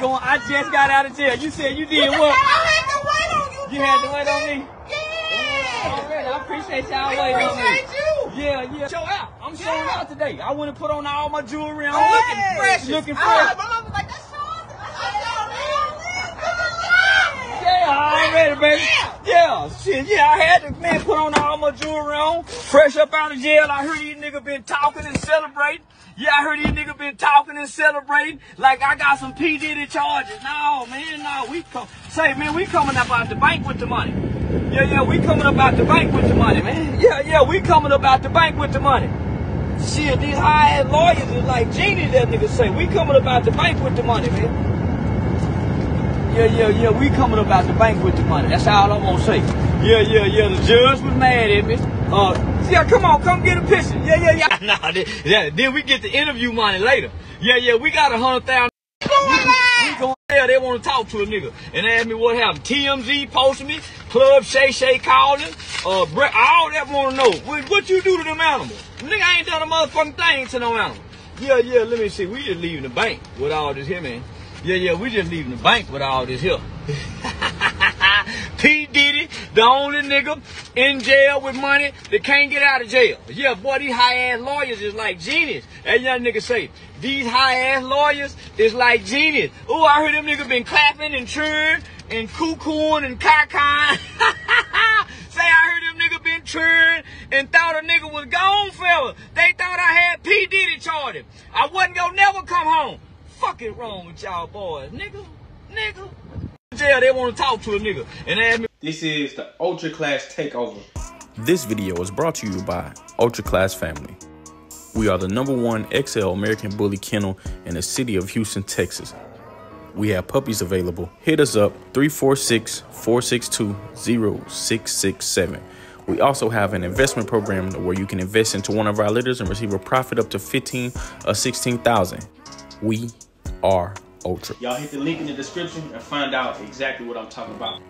going? I just got out of jail. You said you did what? I had to wait on you. You had to wait on me? Yeah. Already, I appreciate y'all waiting on me. appreciate you. Yeah, yeah. Show out. I'm showing Yeah. out today. I went and put on all my jewelry. I'm Hey. looking fresh. Looking fresh. heard my mom was like, that's Sean. That's Yeah, baby. Yeah, shit. Yeah, I had to man put on all my jewelry on. Fresh up out of jail. I heard these niggas been talking and celebrating. Yeah, I heard these niggas been talking and celebrating. Like I got some P Diddy charges. No, man, no. We come say, man, we coming up out the bank with the money. Yeah, yeah, we coming up out the bank with the money, man. Yeah, yeah, we coming up out the bank with the money. Shit, these high ass lawyers is like genies, that nigga say. We coming up out the bank with the money, man. Yeah, yeah, yeah, we coming up out the bank with the money. That's all I'm gonna say. Yeah, yeah, yeah, the judge was mad at me. Uh, yeah, come on, come get a picture. Yeah, yeah, yeah. nah, then, yeah, then we get the interview money later. Yeah, yeah, we got a hundred thousand. There, they want to talk to a nigga. And ask me what happened. TMZ posted me, Club Shay Shay calling, uh, Brett, all that want to know. What, what you do to them animals? Nigga, I ain't done a motherfucking thing to no animal. Yeah, yeah, let me see. We just leaving the bank with all this here, man. Yeah, yeah, we just leaving the bank with all this here. P. Diddy, the only nigga in jail with money that can't get out of jail. Yeah, boy, these high ass lawyers is like genius. That young nigga say, these high ass lawyers is like genius. Ooh, I heard them niggas been clapping and cheering and cuckooing and cackling. say I heard them niggas been cheering and thought a nigga was gone forever. They thought I had P. Diddy charged him. I wasn't gonna never come home. Fuck it wrong with y'all boys, nigga, nigga. Jail, they want to talk to a nigga, and ask me. This is the Ultra Class Takeover. This video is brought to you by Ultra Class Family. We are the number one XL American Bully Kennel in the city of Houston, Texas. We have puppies available. Hit us up 346 462 0667. We also have an investment program where you can invest into one of our litters and receive a profit up to 15 uh, or 16,000. We are Ultra. Y'all hit the link in the description and find out exactly what I'm talking about.